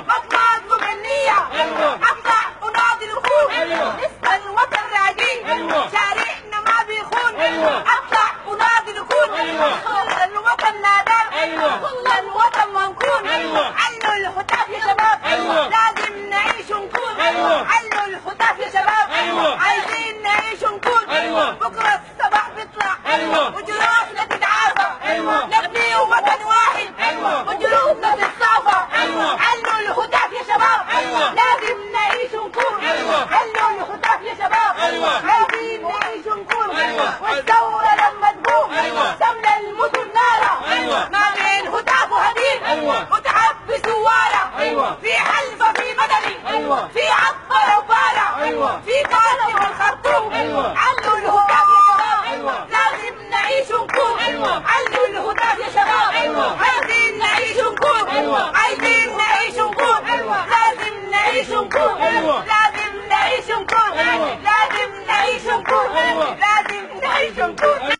بطلع اطلب النية أيوه اطلع أناضل الوطن راجين أيوه شارعنا ما بيخون. أيوه اطلع أناضل الكون أيوه الوطن نادان أيوه والله الوطن منكون. أيوه علوا الهتاف يا شباب. أيوه لازم نعيش ونكون. أيوه علوا الهتاف يا شباب. أيوه عايزين نعيش ونكون. أيوه بكرة والثورة لما تقوم أيوة. تملى المدن نارا أيوة. ما بين هتاف وهدير أيوة. متعبس ووارع أيوة. في حلفة في مدني أيوة. في عطر وبارع أيوة. في قاسم والخرطوم أيوة. علوا الهتاف يا شباب أيوة. لازم نعيش ونكون أيوة. علوا الهتاف يا شباب أيوة. عايزين نعيش ونكون أيوة. عايزين نعيش ونكون أيوة. لازم نعيش ونكون أيوة. لازم نعيش ونكون أيوة. لازم نعيش ونكون أيوة. لازم نعيش ونكون